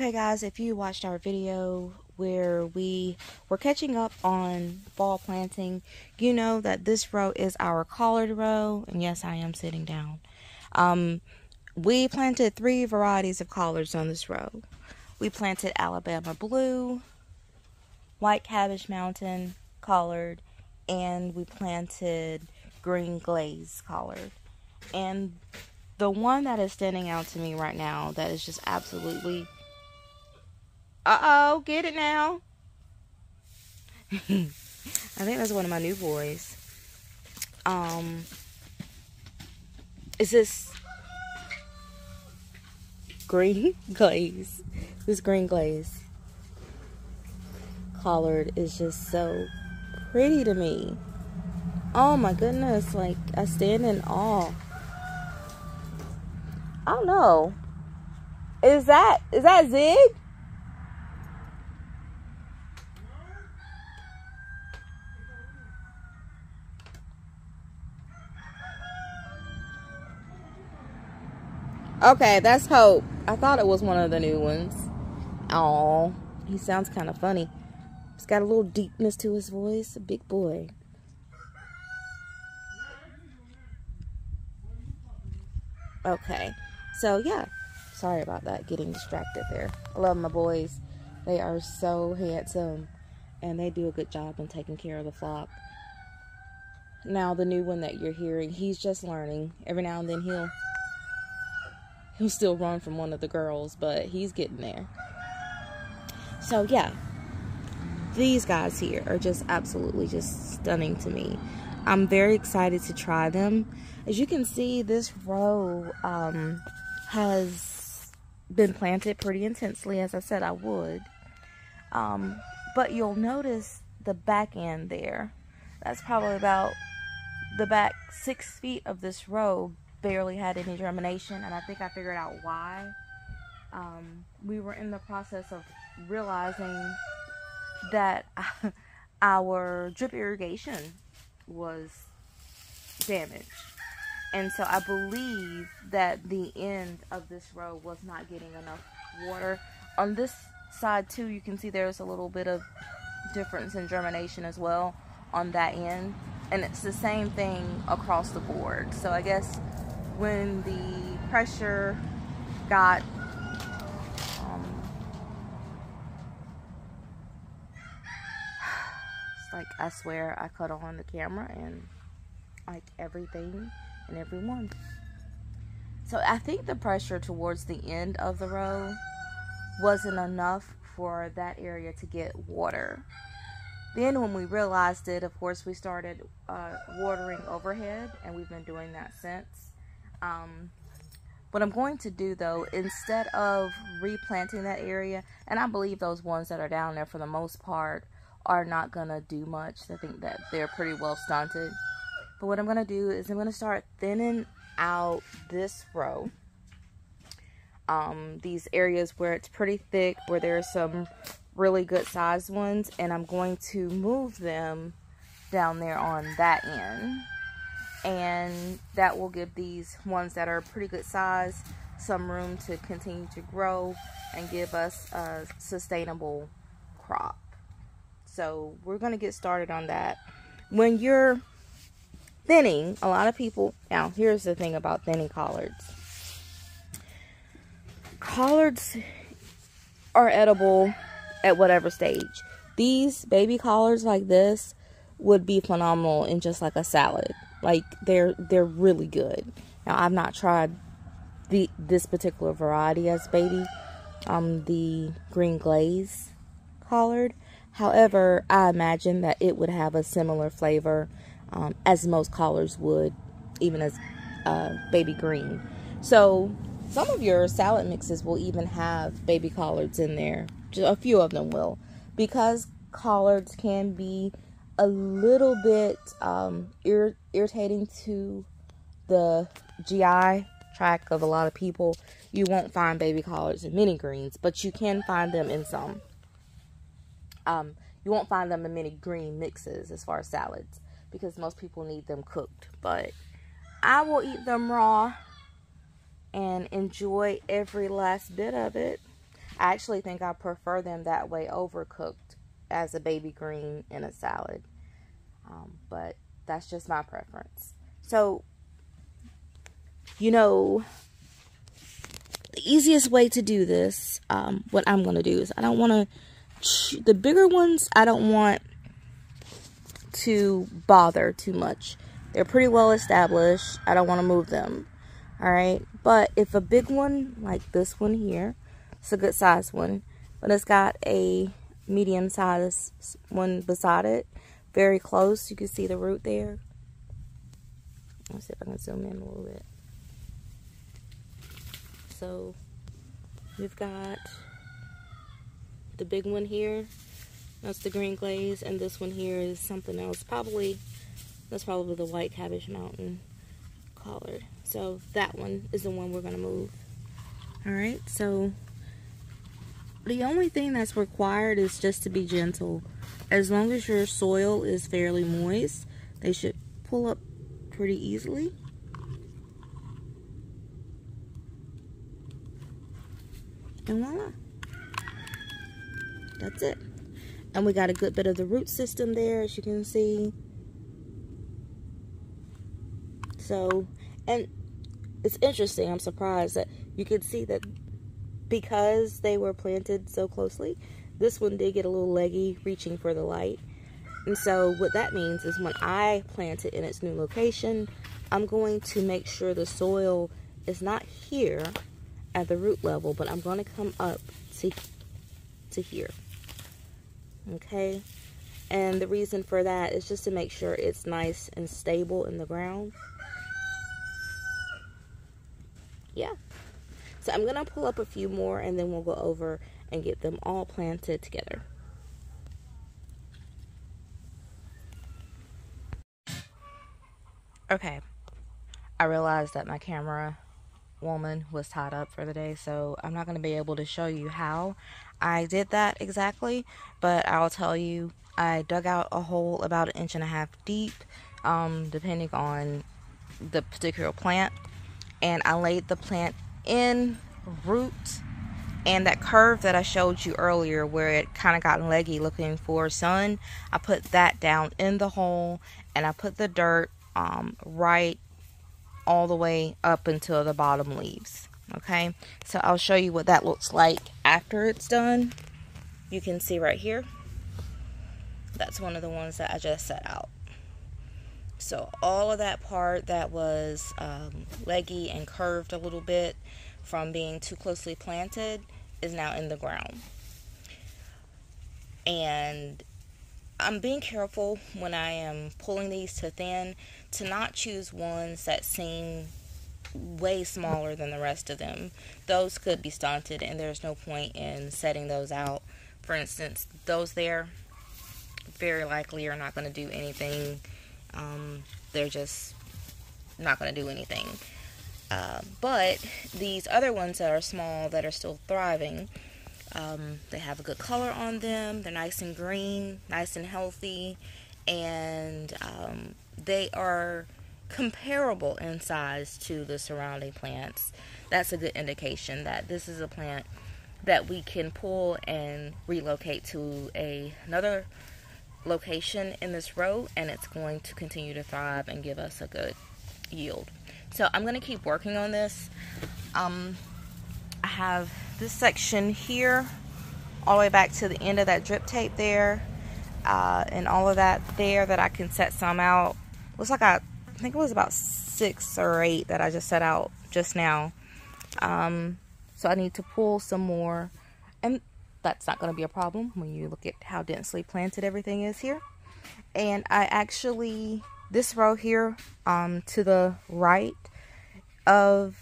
Okay guys, if you watched our video where we were catching up on fall planting, you know that this row is our collard row. And yes, I am sitting down. Um, we planted three varieties of collards on this row. We planted Alabama Blue, White Cabbage Mountain collard, and we planted Green Glaze collard. And the one that is standing out to me right now that is just absolutely uh-oh, get it now. I think that's one of my new boys. Um, is this green glaze? This green glaze collard is just so pretty to me. Oh my goodness, like I stand in awe. I don't know. Is that is that Zig? Okay, that's Hope. I thought it was one of the new ones. Oh, he sounds kind of funny. He's got a little deepness to his voice. A big boy. Okay, so yeah. Sorry about that, getting distracted there. I love my boys. They are so handsome. And they do a good job in taking care of the flock. Now, the new one that you're hearing, he's just learning. Every now and then he'll he'll still run from one of the girls, but he's getting there. So yeah, these guys here are just absolutely just stunning to me. I'm very excited to try them. As you can see, this row um, has been planted pretty intensely, as I said I would. Um, but you'll notice the back end there. That's probably about the back six feet of this row barely had any germination, and I think I figured out why. Um, we were in the process of realizing that our drip irrigation was damaged. And so I believe that the end of this row was not getting enough water. On this side too, you can see there's a little bit of difference in germination as well on that end. And it's the same thing across the board. So I guess when the pressure got um, it's like I swear I cut on the camera and like everything and everyone. So I think the pressure towards the end of the row wasn't enough for that area to get water. Then when we realized it, of course, we started uh, watering overhead and we've been doing that since. Um, what I'm going to do though, instead of replanting that area, and I believe those ones that are down there for the most part are not gonna do much. I think that they're pretty well stunted. But what I'm gonna do is I'm gonna start thinning out this row. Um, these areas where it's pretty thick, where there's some really good sized ones, and I'm going to move them down there on that end and that will give these ones that are pretty good size some room to continue to grow and give us a sustainable crop. So we're going to get started on that. When you're thinning, a lot of people, now here's the thing about thinning collards. Collards are edible at whatever stage. These baby collards like this would be phenomenal in just like a salad. Like they're they're really good. Now I've not tried the this particular variety as baby, um, the green glaze collard. However, I imagine that it would have a similar flavor um, as most collards would, even as uh, baby green. So some of your salad mixes will even have baby collards in there. Just a few of them will, because collards can be a little bit um, ir- irritating to the GI tract of a lot of people. You won't find baby collards in many greens, but you can find them in some. Um, you won't find them in many green mixes as far as salads because most people need them cooked. But I will eat them raw and enjoy every last bit of it. I actually think I prefer them that way overcooked as a baby green in a salad. Um, but that's just my preference. So, you know, the easiest way to do this, um, what I'm going to do is I don't want to, the bigger ones, I don't want to bother too much. They're pretty well established. I don't want to move them. All right. But if a big one like this one here, it's a good size one, but it's got a medium size one beside it, very close. You can see the root there. Let's see if I can zoom in a little bit. So we've got the big one here. That's the green glaze, and this one here is something else. Probably that's probably the white cabbage mountain collard. So that one is the one we're gonna move. All right. So the only thing that's required is just to be gentle. As long as your soil is fairly moist, they should pull up pretty easily. And voila. That's it. And we got a good bit of the root system there, as you can see. So, and it's interesting. I'm surprised that you can see that because they were planted so closely, this one did get a little leggy reaching for the light. And so what that means is when I plant it in its new location, I'm going to make sure the soil is not here at the root level, but I'm going to come up to, to here. Okay? And the reason for that is just to make sure it's nice and stable in the ground. Yeah. So I'm going to pull up a few more and then we'll go over and get them all planted together. Okay. I realized that my camera woman was tied up for the day, so I'm not going to be able to show you how I did that exactly, but I'll tell you I dug out a hole about an inch and a half deep, um, depending on the particular plant, and I laid the plant in root and that curve that I showed you earlier where it kind of got leggy looking for sun I put that down in the hole and I put the dirt um, right all the way up until the bottom leaves okay? So I'll show you what that looks like after it's done. You can see right here. That's one of the ones that I just set out. So all of that part that was um, leggy and curved a little bit from being too closely planted is now in the ground. And I'm being careful when I am pulling these to thin to not choose ones that seem way smaller than the rest of them. Those could be stunted and there's no point in setting those out. For instance, those there very likely are not going to do anything um, they're just not going to do anything. But these other ones that are small, that are still thriving, um, they have a good color on them. They're nice and green, nice and healthy, and um, they are comparable in size to the surrounding plants. That's a good indication that this is a plant that we can pull and relocate to a, another location in this row and it's going to continue to thrive and give us a good yield. So I'm going to keep working on this. Um, I have this section here all the way back to the end of that drip tape there uh, and all of that there that I can set some out. Looks like I, I think it was about six or eight that I just set out just now. Um, so I need to pull some more and that's not going to be a problem when you look at how densely planted everything is here. And I actually, this row here um, to the right of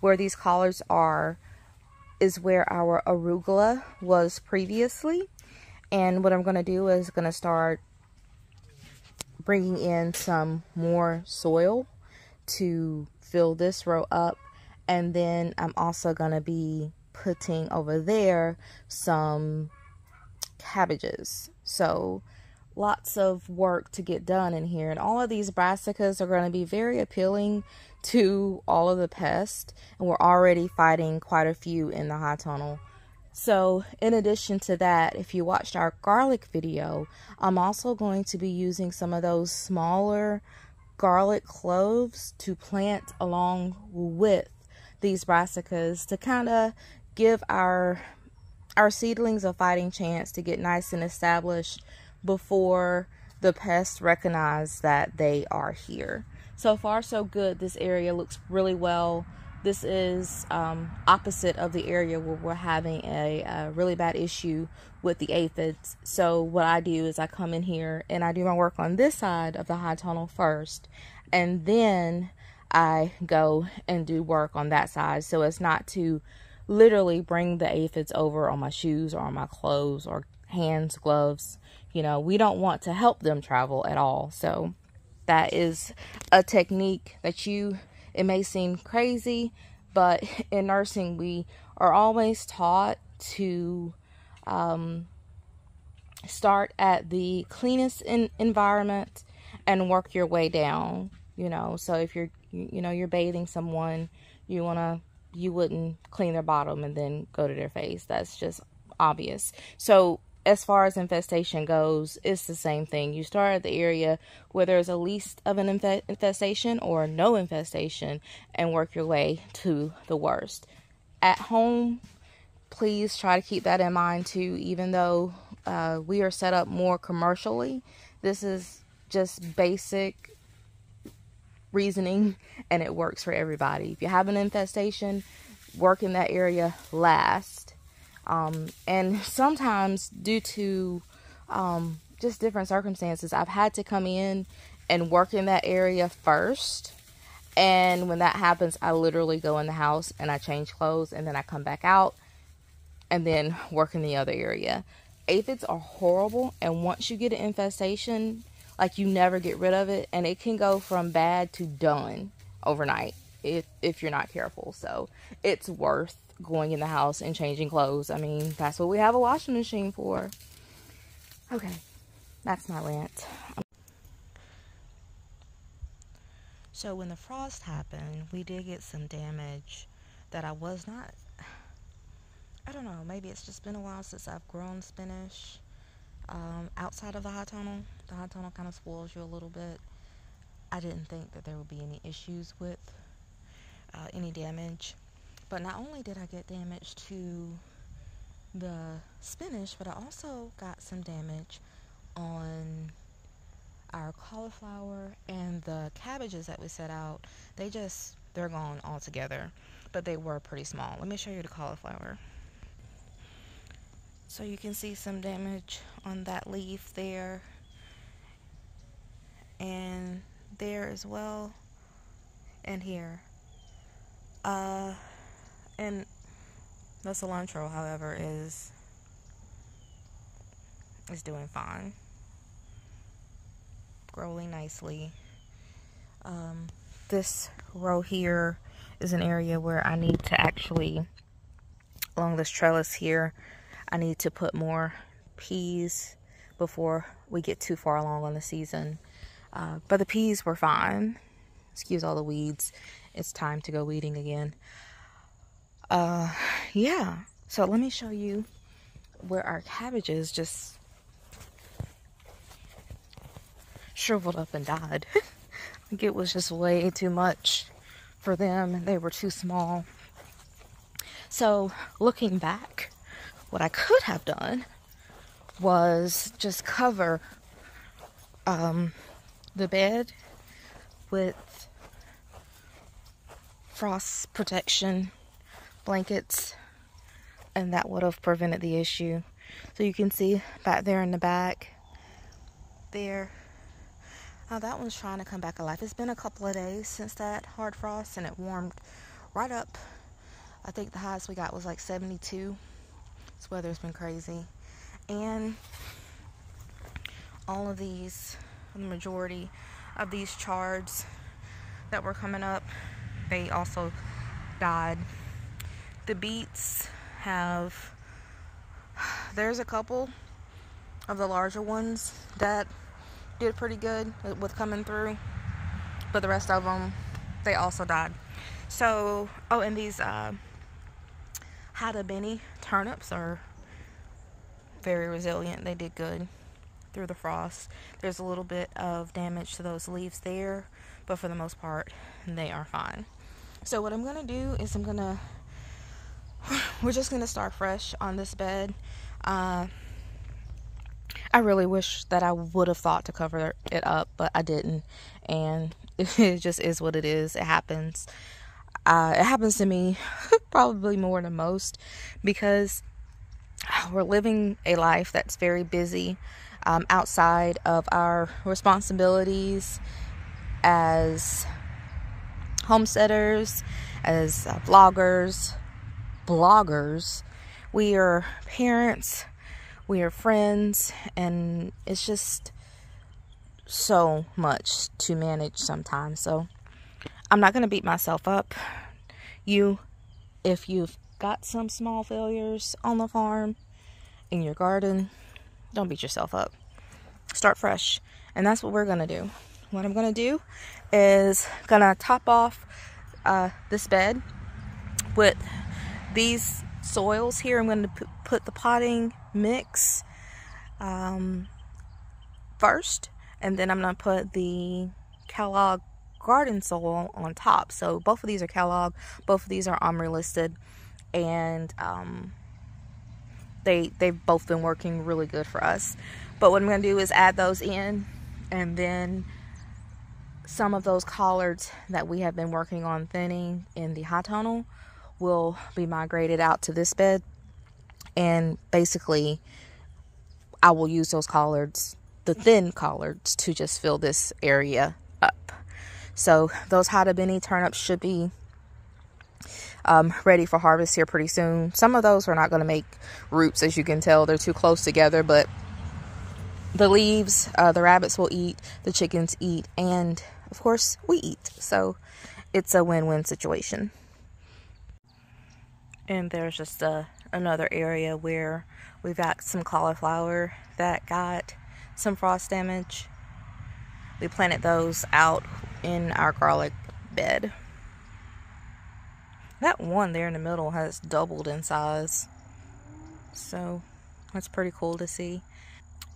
where these collards are is where our arugula was previously. And what I'm going to do is going to start bringing in some more soil to fill this row up. And then I'm also going to be putting over there some cabbages. So lots of work to get done in here. And all of these brassicas are going to be very appealing to all of the pests. And we're already fighting quite a few in the high tunnel So, in addition to that, if you watched our garlic video, I'm also going to be using some of those smaller garlic cloves to plant along with these brassicas to kind of give our our seedlings a fighting chance to get nice and established before the pests recognize that they are here. So far, so good. This area looks really well. This is um, opposite of the area where we're having a, a, really bad issue with the aphids. So what I do is I come in here and I do my work on this side of the high tunnel first, and then I go and do work on that side. So it's not to literally bring the aphids over on my shoes or on my clothes or hands, gloves. You know, we don't want to help them travel at all. So that is a technique that you it may seem crazy, but in nursing, we are always taught to um, start at the cleanest in environment and work your way down. You know, so if you're, you know, you're bathing someone, you want to, you wouldn't clean their bottom and then go to their face. That's just obvious. So as far as infestation goes, it's the same thing. You start at the area where there's a least of an infestation or no infestation and work your way to the worst. At home, please try to keep that in mind too, even though uh, we are set up more commercially. This is just basic reasoning and it works for everybody. If you have an infestation, work in that area last um, and sometimes, due to um, just different circumstances, I've had to come in and work in that area first. And when that happens, I literally go in the house and I change clothes and then I come back out and then work in the other area. Aphids are horrible, and once you get an infestation, like you never get rid of it, and it can go from bad to done overnight if if you're not careful. So it's worth going in the house and changing clothes. I mean, that's what we have a washing machine for. Okay, that's my rant. So when the frost happened, we did get some damage that I was not. I don't know. Maybe it's just been a while since I've grown spinach um, outside of the high tunnel. The high tunnel kind of spoils you a little bit. I didn't think that there would be any issues with uh, any damage. But not only did I get damage to the spinach, but I also got some damage on our cauliflower and the cabbages that we set out. They just, they're gone altogether, but they were pretty small. Let me show you the cauliflower. So you can see some damage on that leaf there and there as well and here. Uh, and the cilantro, however, is is doing fine, growing nicely. Um, this row here is an area where I need to actually, along this trellis here, I need to put more peas before we get too far along on the season. Uh, but the peas were fine. Excuse all the weeds. It's time to go weeding again uh, yeah. So let me show you where our cabbages just shriveled up and died. Think it was just way too much for them they were too small. So looking back, what I could have done was just cover um, the bed with frost protection blankets and that would have prevented the issue. So you can see back there in the back there. Oh, that one's trying to come back alive. It's been a couple of days since that hard frost and it warmed right up. I think the highest we got was like 72. This weather's been crazy. And all of these, the majority of these chards that were coming up, they also died the beets have there's a couple of the larger ones that did pretty good with coming through but the rest of them they also died so oh and these uh, Bene turnips are very resilient. They did good through the frost. There's a little bit of damage to those leaves there, but for the most part, they are fine. So what I'm gonna do is I'm gonna we're just gonna start fresh on this bed. Uh, I really wish that I would have thought to cover it up, but I didn't, and it just is what it is. It happens. Uh, it happens to me probably more than most because we're living a life that's very busy um, outside of our responsibilities as homesteaders, as uh, vloggers, bloggers. We are parents, we are friends, and it's just so much to manage sometimes. So I'm not going to beat myself up. You, if you've got some small failures on the farm, in your garden, don't beat yourself up. Start fresh. And that's what we're going to do. What I'm going to do is going to top off uh, this bed with these soils here. I'm going to put the potting mix um, first. And then I'm going to put the Kellogg garden soil on top. So both of these are Kellogg. Both of these are OMRI listed. And um, they they've both been working really good for us. But what I'm going to do is add those in and then some of those collards that we have been working on thinning in the high tunnel will be migrated out to this bed and basically I will use those collards the thin collards to just fill this area up so those Hatta Bene turnips should be um, ready for harvest here pretty soon. Some of those are not going to make roots, as you can tell. They're too close together, but the leaves, uh, the rabbits will eat, the chickens eat, and of course, we eat. So it's a win-win situation. And there's just a, uh, another area where we've got some cauliflower that got some frost damage. We planted those out in our garlic bed. That one there in the middle has doubled in size. So that's pretty cool to see.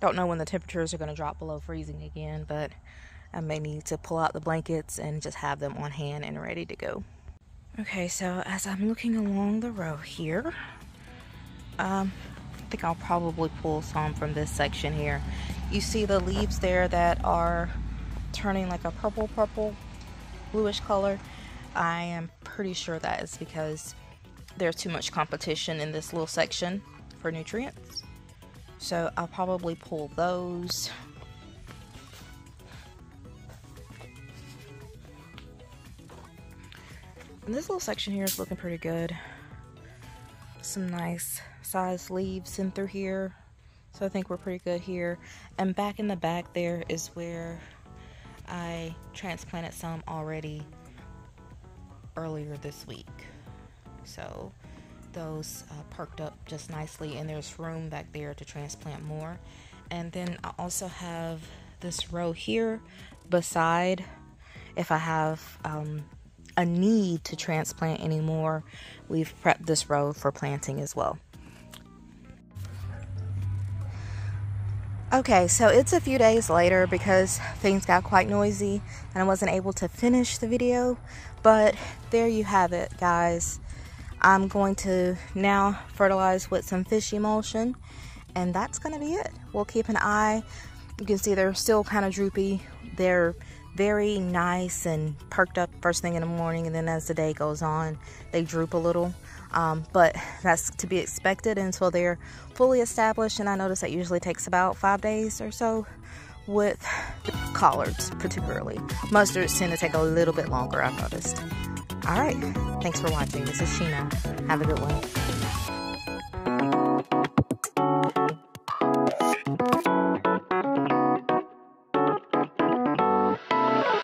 Don't know when the temperatures are going to drop below freezing again, but I may need to pull out the blankets and just have them on hand and ready to go. Okay, so as I'm looking along the row here, um, I think I'll probably pull some from this section here. You see the leaves there that are turning like a purple, purple, bluish color. I am pretty sure that is because there's too much competition in this little section for nutrients. So I'll probably pull those. And this little section here is looking pretty good. Some nice size leaves in through here. So I think we're pretty good here. And back in the back there is where I transplanted some already earlier this week. So those uh, perked up just nicely, and there's room back there to transplant more. And then I also have this row here beside if I have um, a need to transplant anymore, we've prepped this row for planting as well. Okay, so it's a few days later because things got quite noisy and I wasn't able to finish the video. But there you have it, guys. I'm going to now fertilize with some fish emulsion and that's going to be it. We'll keep an eye. You can see they're still kind of droopy. They're very nice and perked up first thing in the morning and then as the day goes on, they droop a little. Um, but that's to be expected until they're fully established. And I notice that usually takes about five days or so with collards, particularly. Mustards tend to take a little bit longer, I've noticed. All right. Thanks for watching. This is Sheena. Have a good one.